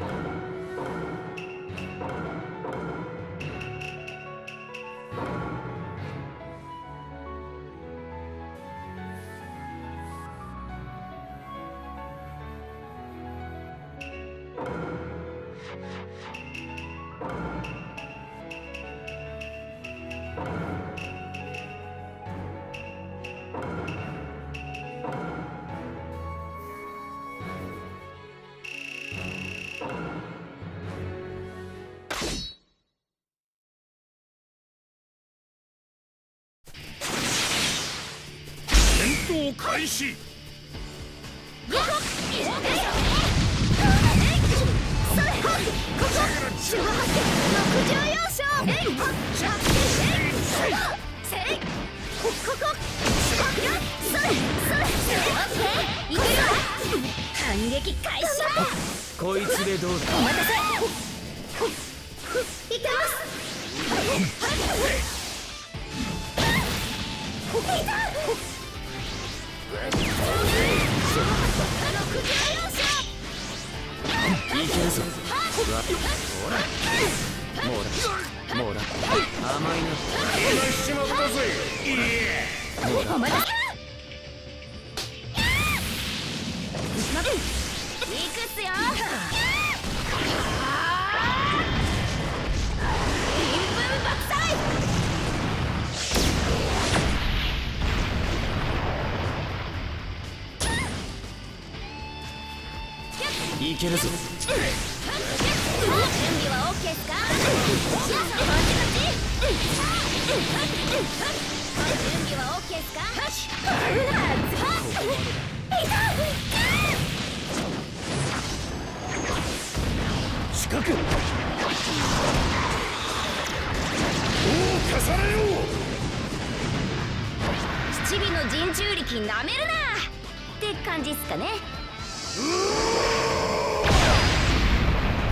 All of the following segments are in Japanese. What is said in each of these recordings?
you 戦闘開始。ここ撃開始こいつでどうだ？お待たせいけますいたいけるぞ。ほらもうだ。もうだ。甘いな。今しちまったぜいえ。もうだ。お待たせくっすよ。いけるぞ。準備は OK ですか準備は OK ですか？近く。よ七尾の人中力なめるな。って感じっすかね。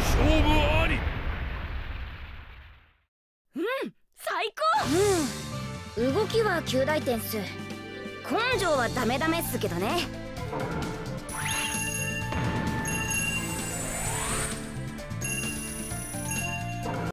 勝負あり。最高。うん。動きは9大点っす根性はダメダメっすけどね